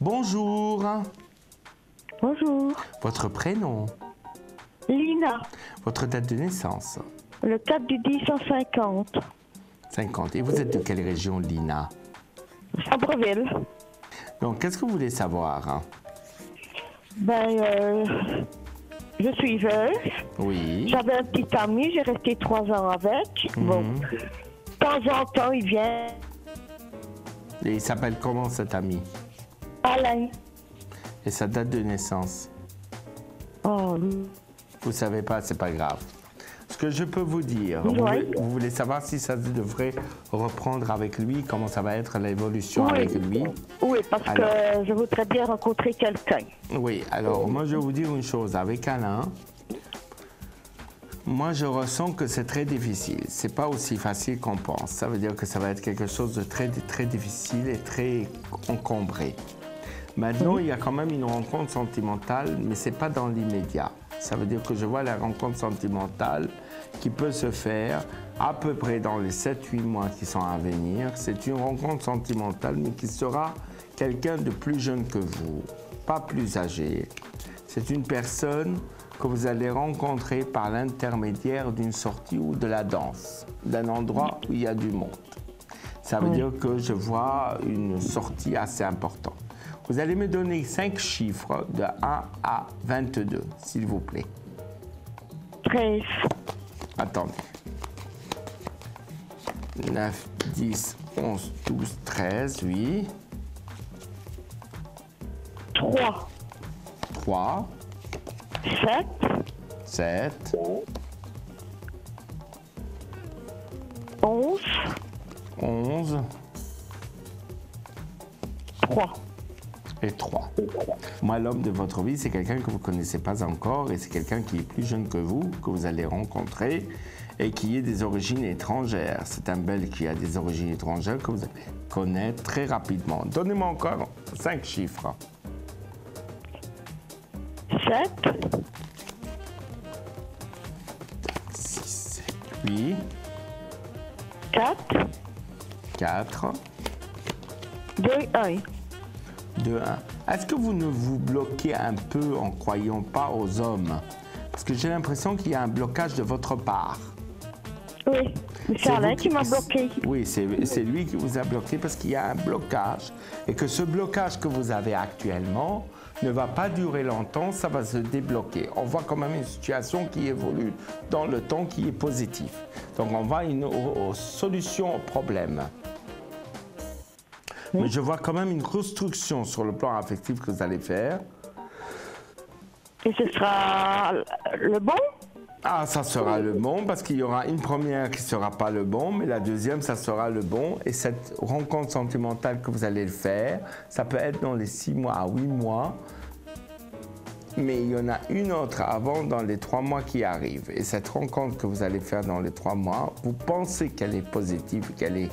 Bonjour. Bonjour. Votre prénom Lina, Votre date de naissance le 4 du 10 150. 50. Et vous êtes de quelle région, Lina Sabreville. Donc, qu'est-ce que vous voulez savoir Ben, euh, je suis veuve. Oui. J'avais un petit ami, j'ai resté trois ans avec. Bon. Mhm. De temps en temps, il vient. Et il s'appelle comment cet ami Alain. Et sa date de naissance? Oh, Vous savez pas, c'est pas grave. Ce que je peux vous dire, vous, voulez, vous voulez savoir si ça devrait reprendre avec lui, comment ça va être l'évolution Oui. avec lui? Oui, parce Alors. que je voudrais bien rencontrer quelqu'un. Oui, alors moi je vais vous dire une chose, avec Alain, moi je ressens que c'est très difficile. C'est pas aussi facile qu'on pense. Ça veut dire que ça va être quelque chose de très, très difficile et très encombré. Maintenant, il y a quand même une rencontre sentimentale, mais c'est pas dans l'immédiat. Ça veut dire que je vois la rencontre sentimentale qui peut se faire à peu près dans les 7-8 mois qui sont à venir. C'est une rencontre sentimentale, mais qui sera quelqu'un de plus jeune que vous, pas plus âgé. C'est une personne que vous allez rencontrer par l'intermédiaire d'une sortie ou de la danse, d'un endroit où il y a du monde. Ça veut dire que je vois une sortie assez importante. Vous allez me donner cinq chiffres de 1 à 22, s'il vous plaît. 13, Attendez. 9, 10, 11, 12, 13, oui. 3, 3, 7, 7, 11, 11 3. Et 3. Moi, l'homme de votre vie, c'est quelqu'un que vous ne connaissez pas encore et c'est quelqu'un qui est plus jeune que vous, que vous allez rencontrer et qui est des origines étrangères. C'est un bel qui a des origines étrangères que vous allez connaître très rapidement. Donnez-moi encore 5 chiffres. 7, 6, 7, 8, 4, 4, 2, 1. 2, 1. Est-ce que vous ne vous bloquez un peu en croyant pas aux hommes? Parce que j'ai l'impression qu'il y a un blocage de votre part. Oui, c'est Alain qui m'a bloqué. Oui, c'est lui qui vous a bloqué parce qu'il y a un blocage et que ce blocage que vous avez actuellement ne va pas durer longtemps, ça va se débloquer. On voit quand même une situation qui évolue dans le temps qui est positive. Donc on va une au- au- solution au problème. Mais je vois quand même une construction sur le plan affectif que vous allez faire. Et ce sera le bon? Ah, ça sera le bon parce qu'il y aura une première qui sera pas le bon, mais la deuxième, ça sera le bon. Et cette rencontre sentimentale que vous allez le faire, ça peut être dans les six mois à huit mois, mais il y en a une autre avant dans les trois mois qui arrivent. Et cette rencontre que vous allez faire dans les trois mois, vous pensez qu'elle est positive, qu'elle est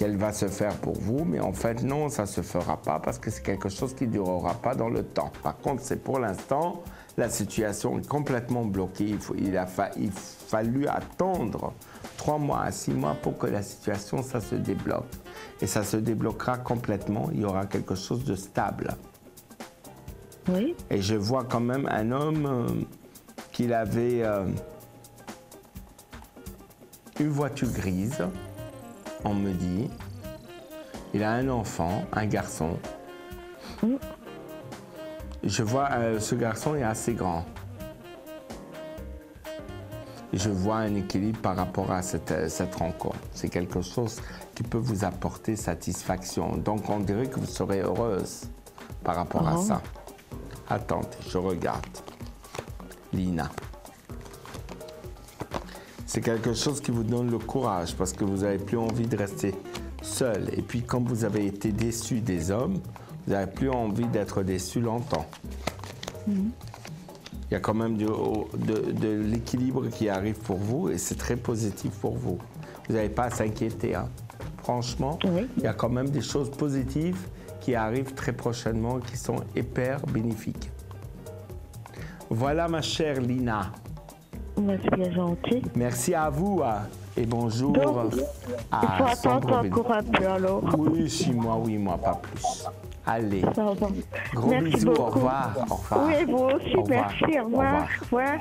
qu'elle va se faire pour vous, mais en fait non, ça se fera pas parce que c'est quelque chose qui durera pas dans le temps. Par contre, c'est pour l'instant, la situation est complètement bloquée. Il, faut- il a fa- il fallu attendre trois mois à six mois pour que la situation ça se débloque. Et ça se débloquera complètement. Il y aura quelque chose de stable. Oui. Et je vois quand même un homme euh, qu'il avait euh, une voiture grise, on me dit. Il a un enfant, un garçon. Je vois euh, ce garçon est assez grand. Je vois un équilibre par rapport à cette, euh, cette rencontre. C'est quelque chose qui peut vous apporter satisfaction. Donc on dirait que vous serez heureuse par rapport à Oh. ça. Attendez, je regarde. Lina. C'est quelque chose qui vous donne le courage parce que vous n'avez plus envie de rester seul. Et puis, quand vous avez été déçu des hommes, vous n'avez plus envie d'être déçu longtemps. Il y a quand même de, de l'équilibre qui arrive pour vous et c'est très positif pour vous. Vous n'avez pas à s'inquiéter. hein. Franchement, Oui. il y a quand même des choses positives qui arrivent très prochainement qui sont hyper bénéfiques. Voilà ma chère Lina. Gentil. Merci à vous et bonjour Donc, à Il faut attendre encore un peu alors. Oui, six mois, oui, mois, pas plus. Allez, gros Merci bisous, au beaucoup. revoir. Au revoir. Oui, vous aussi, Au merci. Au Au revoir. revoir. Au revoir.